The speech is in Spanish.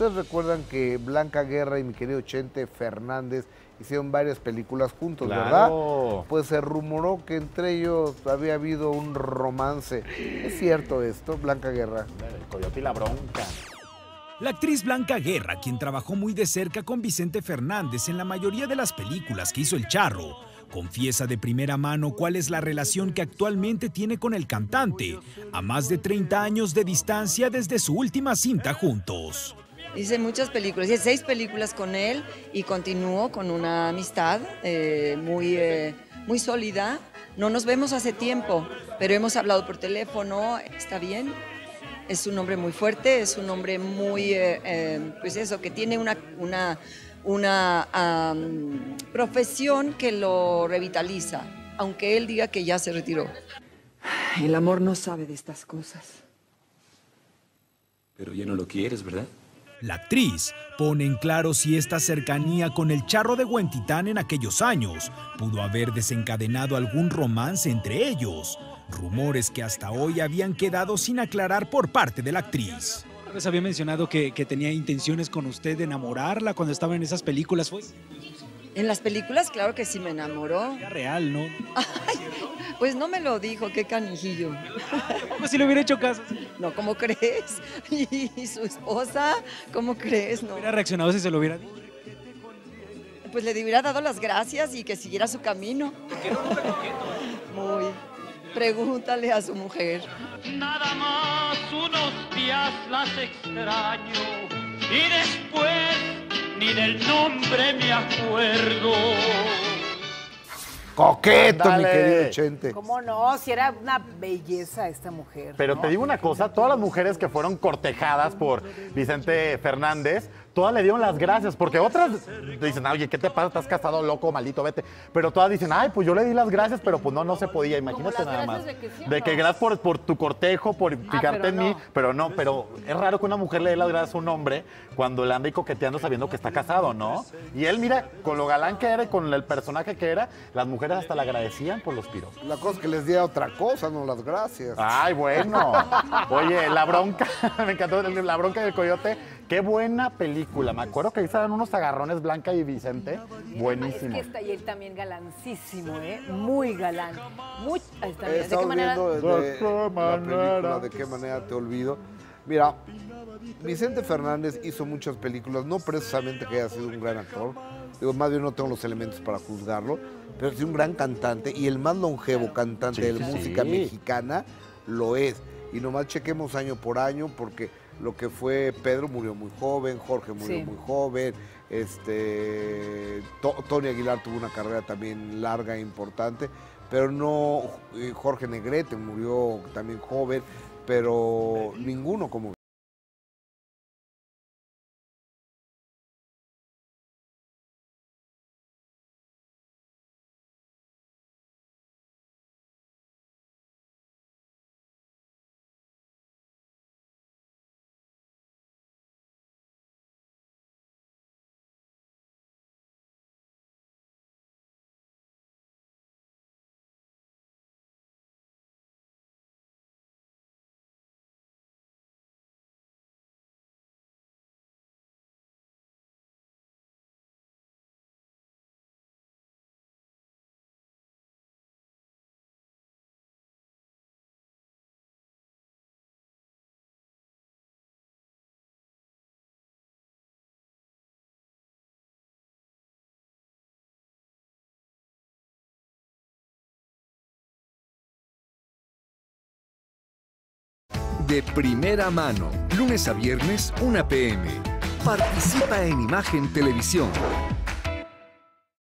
ustedes recuerdan que Blanca Guerra y mi querido Chente Fernández hicieron varias películas juntos, ¿verdad? Pues se rumoró que entre ellos había habido un romance. ¿Es cierto esto, Blanca Guerra? El coyote y la bronca. La actriz Blanca Guerra, quien trabajó muy de cerca con Vicente Fernández en la mayoría de las películas que hizo El Charro, confiesa de primera mano cuál es la relación que actualmente tiene con el cantante, a más de 30 años de distancia desde su última cinta juntos. Hice muchas películas, hice seis películas con él y continúo con una amistad eh, muy, eh, muy sólida. No nos vemos hace tiempo, pero hemos hablado por teléfono, está bien, es un hombre muy fuerte, es un hombre muy, eh, eh, pues eso, que tiene una, una, una profesión que lo revitaliza, aunque él diga que ya se retiró. El amor no sabe de estas cosas. Pero ya no lo quieres, ¿verdad? La actriz pone en claro si esta cercanía con el charro de Huentitán en aquellos años pudo haber desencadenado algún romance entre ellos, rumores que hasta hoy habían quedado sin aclarar por parte de la actriz. vez había mencionado que, tenía intenciones con usted de enamorarla cuando estaba en esas películas, ¿fue? En las películas, claro que sí me enamoró. Era real, ¿no? pues no me lo dijo, qué canijillo. Pues si le hubiera hecho caso. No, ¿cómo crees? ¿Y su esposa? ¿Cómo crees? No. ¿Hubiera reaccionado si se lo hubiera dicho? Pues le hubiera dado las gracias y que siguiera su camino. ¿Por qué no Muy. Pregúntale a su mujer. Nada más unos días las extraño y después ni del nombre me acuerdo. Coqueto, mi querido Chente. ¿Cómo no? Si era una belleza esta mujer. Pero te digo una cosa, todas las mujeres que fueron cortejadas por Vicente Fernández, todas le dieron las gracias, porque otras dicen, oye, ¿qué te pasa? Estás casado, loco, maldito, vete. Pero todas dicen, ay, pues yo le di las gracias, pero pues no, no se podía, imagínate nada más. De que, gracias por, por, tu cortejo, por ah, fijarte en mí, pero no, pero es raro que una mujer le dé las gracias a un hombre cuando le anda y coqueteando sabiendo que está casado, ¿no? Y él, mira, con lo galán que era y con el personaje que era, las mujeres hasta le agradecían por los piros. La cosa es que les diera otra cosa, no las gracias. Ay, bueno. Oye, la bronca, me encantó, la bronca del coyote Qué buena película. Me acuerdo que ahí estaban unos agarrones Blanca y Vicente. Buenísimo. Es que está y él también galancísimo, ¿eh? Muy galán. Muy, ahí está, ¿De qué manera? ¿De qué manera? ¿De qué manera te olvido? Mira, Vicente Fernández hizo muchas películas, no precisamente que haya sido un gran actor, digo, más bien no tengo los elementos para juzgarlo, pero es un gran cantante y el más longevo cantante de la música mexicana lo es. Y nomás chequemos año por año porque lo que fue Pedro murió muy joven, Jorge murió muy joven, este Tony Aguilar tuvo una carrera también larga e importante, pero no eh, Jorge Negrete murió también joven, pero ninguno como de primera mano, lunes a viernes, 1 pm. Participa en Imagen Televisión.